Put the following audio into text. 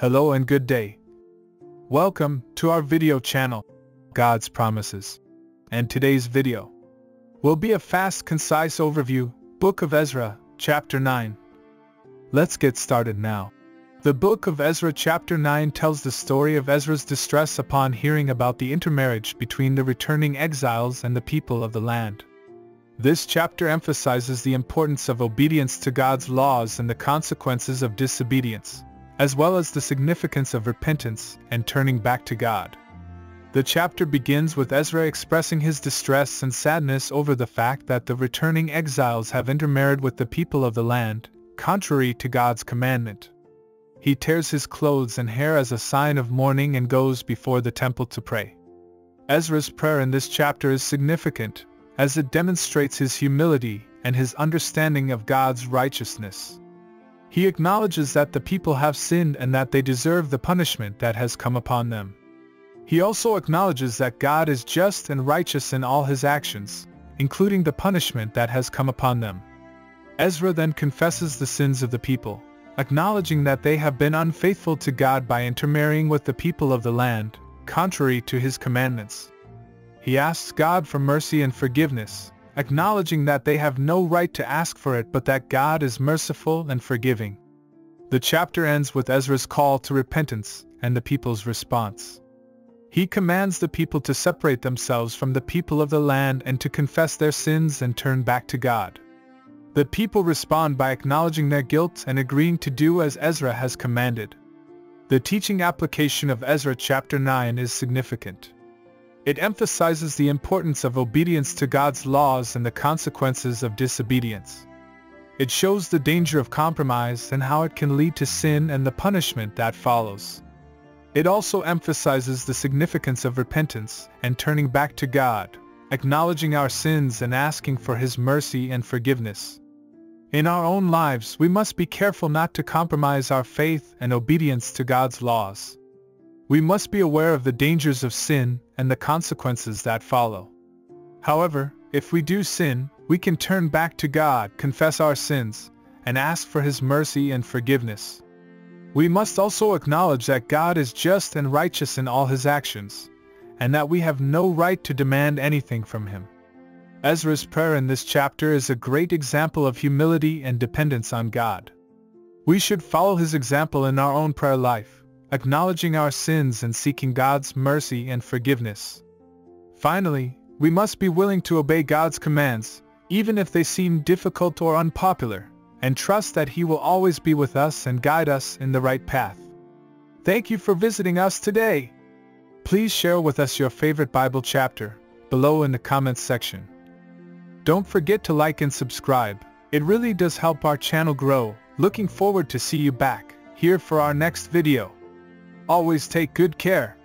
Hello and good day. Welcome to our video channel, God's Promises. And today's video will be a fast, concise overview, Book of Ezra, Chapter 9. Let's get started now. The Book of Ezra chapter 9 tells the story of Ezra's distress upon hearing about the intermarriage between the returning exiles and the people of the land. This chapter emphasizes the importance of obedience to God's laws and the consequences of disobedience, as well as the significance of repentance and turning back to God. The chapter begins with Ezra expressing his distress and sadness over the fact that the returning exiles have intermarried with the people of the land, contrary to God's commandment. He tears his clothes and hair as a sign of mourning and goes before the temple to pray. Ezra's prayer in this chapter is significant as it demonstrates his humility and his understanding of God's righteousness. He acknowledges that the people have sinned and that they deserve the punishment that has come upon them. He also acknowledges that God is just and righteous in all his actions, including the punishment that has come upon them. Ezra then confesses the sins of the people, acknowledging that they have been unfaithful to God by intermarrying with the people of the land, contrary to his commandments. He asks God for mercy and forgiveness, acknowledging that they have no right to ask for it but that God is merciful and forgiving. The chapter ends with Ezra's call to repentance and the people's response. He commands the people to separate themselves from the people of the land and to confess their sins and turn back to God. The people respond by acknowledging their guilt and agreeing to do as Ezra has commanded. The teaching application of Ezra chapter 9 is significant. It emphasizes the importance of obedience to God's laws and the consequences of disobedience. It shows the danger of compromise and how it can lead to sin and the punishment that follows. It also emphasizes the significance of repentance and turning back to God, acknowledging our sins and asking for His mercy and forgiveness. In our own lives, we must be careful not to compromise our faith and obedience to God's laws. We must be aware of the dangers of sin and the consequences that follow. However, if we do sin, we can turn back to God, confess our sins, and ask for His mercy and forgiveness. We must also acknowledge that God is just and righteous in all His actions, and that we have no right to demand anything from Him. Ezra's prayer in this chapter is a great example of humility and dependence on God. We should follow his example in our own prayer life acknowledging our sins and seeking God's mercy and forgiveness. Finally, we must be willing to obey God's commands, even if they seem difficult or unpopular, and trust that He will always be with us and guide us in the right path. Thank you for visiting us today. Please share with us your favorite Bible chapter below in the comments section. Don't forget to like and subscribe. It really does help our channel grow. Looking forward to see you back here for our next video. Always take good care.